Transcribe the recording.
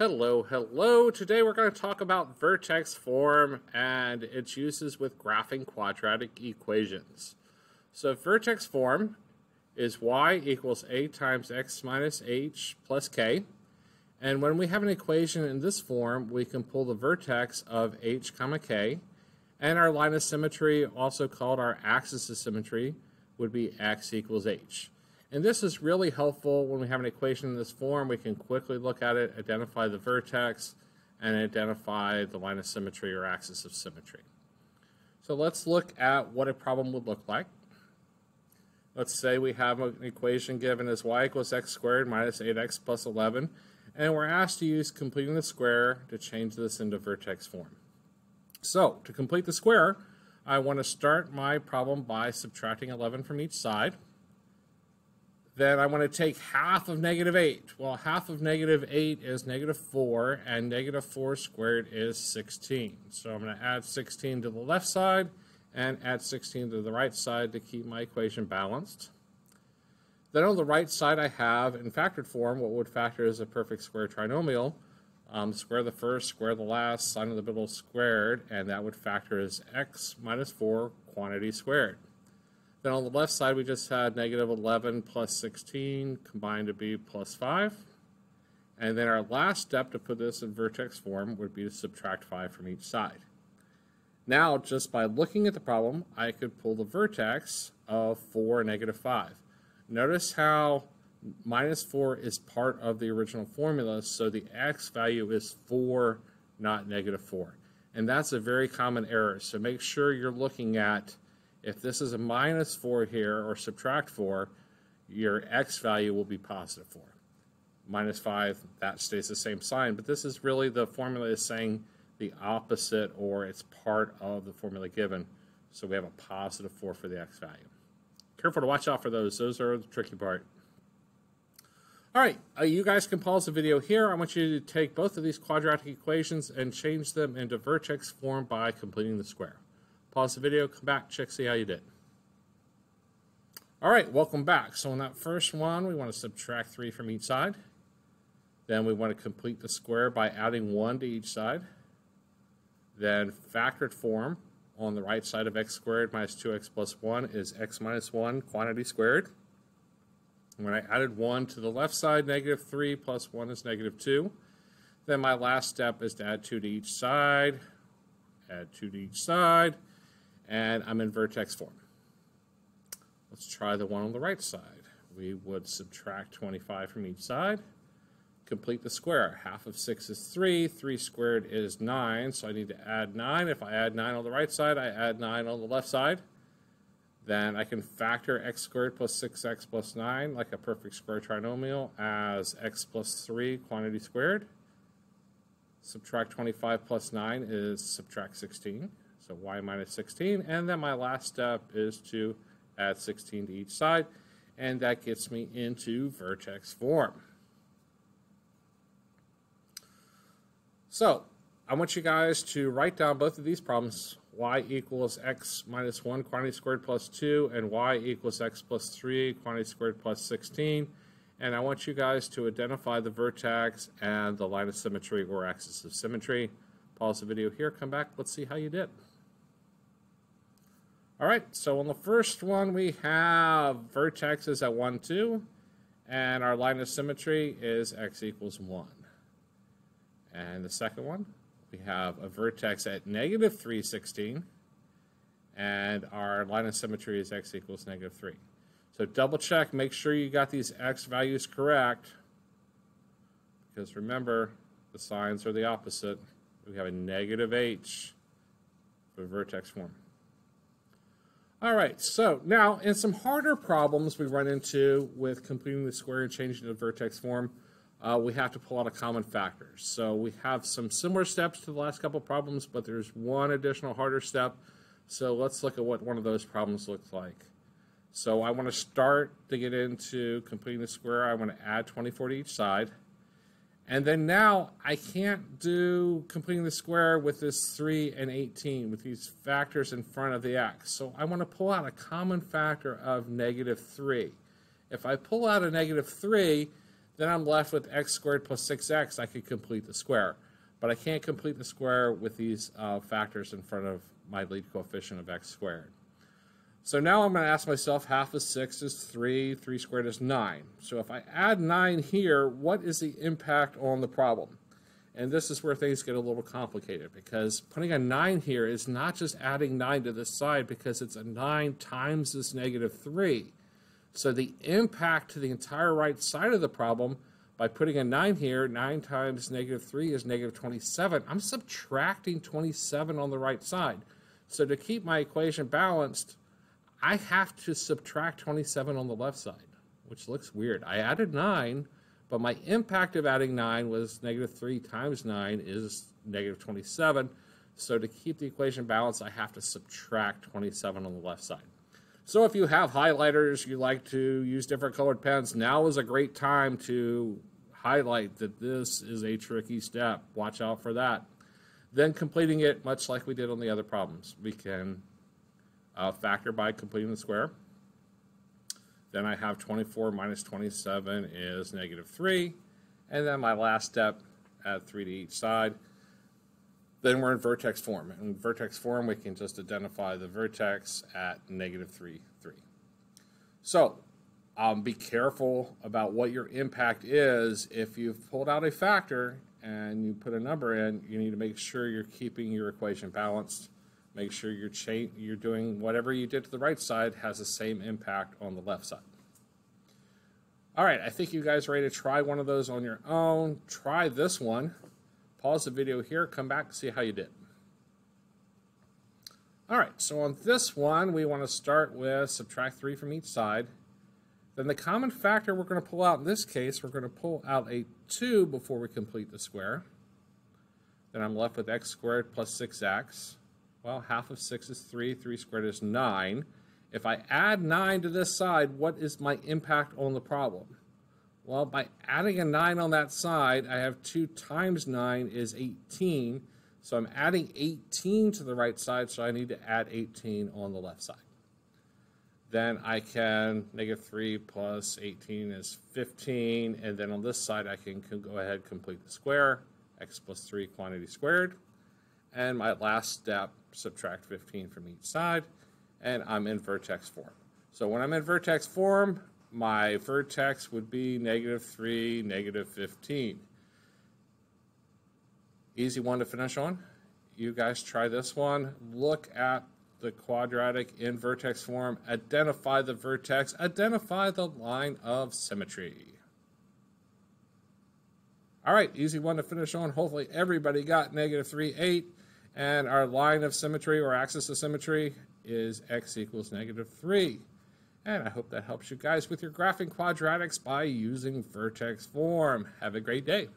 Hello, hello. Today we're going to talk about vertex form and its uses with graphing quadratic equations. So vertex form is y equals a times x minus h plus k. And when we have an equation in this form, we can pull the vertex of h comma k. And our line of symmetry, also called our axis of symmetry, would be x equals h. And this is really helpful when we have an equation in this form. We can quickly look at it, identify the vertex, and identify the line of symmetry or axis of symmetry. So let's look at what a problem would look like. Let's say we have an equation given as y equals x squared minus 8x plus 11, and we're asked to use completing the square to change this into vertex form. So to complete the square, I want to start my problem by subtracting 11 from each side then I want to take half of negative 8. Well, half of negative 8 is negative 4, and negative 4 squared is 16. So I'm going to add 16 to the left side and add 16 to the right side to keep my equation balanced. Then on the right side I have, in factored form, what would factor as a perfect square trinomial. Um, square the first, square the last, sign of the middle squared, and that would factor as x minus 4 quantity squared. Then on the left side, we just had negative 11 plus 16 combined to be plus 5. And then our last step to put this in vertex form would be to subtract 5 from each side. Now, just by looking at the problem, I could pull the vertex of 4, negative 5. Notice how minus 4 is part of the original formula, so the x value is 4, not negative 4. And that's a very common error, so make sure you're looking at if this is a minus 4 here, or subtract 4, your x value will be positive 4. Minus 5, that stays the same sign, but this is really the formula is saying the opposite, or it's part of the formula given. So we have a positive 4 for the x value. Careful to watch out for those. Those are the tricky part. All right, uh, you guys can pause the video here. I want you to take both of these quadratic equations and change them into vertex form by completing the square. Pause the video, come back, check, see how you did. All right, welcome back. So in that first one, we want to subtract 3 from each side. Then we want to complete the square by adding 1 to each side. Then factored form on the right side of x squared minus 2x plus 1 is x minus 1 quantity squared. When I added 1 to the left side, negative 3 plus 1 is negative 2. Then my last step is to add 2 to each side, add 2 to each side, and I'm in vertex form. Let's try the one on the right side. We would subtract 25 from each side, complete the square. Half of 6 is 3, 3 squared is 9, so I need to add 9. If I add 9 on the right side, I add 9 on the left side. Then I can factor x squared plus 6x plus 9 like a perfect square trinomial as x plus 3 quantity squared. Subtract 25 plus 9 is subtract 16 so y minus 16. And then my last step is to add 16 to each side, and that gets me into vertex form. So I want you guys to write down both of these problems, y equals x minus 1 quantity squared plus 2, and y equals x plus 3 quantity squared plus 16. And I want you guys to identify the vertex and the line of symmetry or axis of symmetry. Pause the video here, come back, let's see how you did. All right, so on the first one, we have vertexes at 1, 2, and our line of symmetry is x equals 1. And the second one, we have a vertex at negative 3, 16, and our line of symmetry is x equals negative 3. So double check, make sure you got these x values correct, because remember, the signs are the opposite. We have a negative h for vertex form. All right, so now in some harder problems we run into with completing the square and changing the vertex form, uh, we have to pull out a common factor. So we have some similar steps to the last couple problems, but there's one additional harder step. So let's look at what one of those problems looks like. So I want to start to get into completing the square. I want to add 24 to each side. And then now I can't do completing the square with this 3 and 18 with these factors in front of the x. So I want to pull out a common factor of negative 3. If I pull out a negative 3, Then I'm left with x squared plus 6x. I could complete the square. But I can't complete the square with these uh, factors in front of my lead coefficient of x squared. So now I'm going to ask myself, half of 6 is 3, 3 squared is 9. So if I add 9 here, what is the impact on the problem? And this is where things get a little complicated because putting a 9 here is not just adding 9 to this side because it's a 9 times this negative 3. So the impact to the entire right side of the problem by putting a 9 here, 9 times negative 3 is negative 27. I'm subtracting 27 on the right side. So to keep my equation balanced, I have to subtract 27 on the left side, which looks weird. I added 9, but my impact of adding 9 was negative 3 times 9 is negative 27. So to keep the equation balanced, I have to subtract 27 on the left side. So if you have highlighters, you like to use different colored pens, now is a great time to highlight that this is a tricky step. Watch out for that. Then completing it, much like we did on the other problems. We can uh, factor by completing the square. Then I have 24 minus 27 is negative 3. And then my last step, add 3 to each side. Then we're in vertex form. In vertex form, we can just identify the vertex at negative 3, 3. So um, be careful about what your impact is. If you've pulled out a factor and you put a number in, you need to make sure you're keeping your equation balanced Make sure you're, you're doing whatever you did to the right side has the same impact on the left side. All right, I think you guys are ready to try one of those on your own. Try this one. Pause the video here, come back see how you did. All right, so on this one, we want to start with subtract 3 from each side. Then the common factor we're going to pull out in this case, we're going to pull out a 2 before we complete the square. Then I'm left with x squared plus 6x. Well, half of 6 is 3. 3 squared is 9. If I add 9 to this side, what is my impact on the problem? Well, by adding a 9 on that side, I have 2 times 9 is 18. So I'm adding 18 to the right side, so I need to add 18 on the left side. Then I can, negative 3 plus 18 is 15, and then on this side I can go ahead complete the square, x plus 3 quantity squared. And my last step, subtract 15 from each side, and I'm in vertex form. So when I'm in vertex form, my vertex would be negative 3, negative 15. Easy one to finish on. You guys try this one. Look at the quadratic in vertex form. Identify the vertex. Identify the line of symmetry. All right, easy one to finish on. Hopefully everybody got negative 3, 8. And our line of symmetry or axis of symmetry is x equals negative 3. And I hope that helps you guys with your graphing quadratics by using vertex form. Have a great day.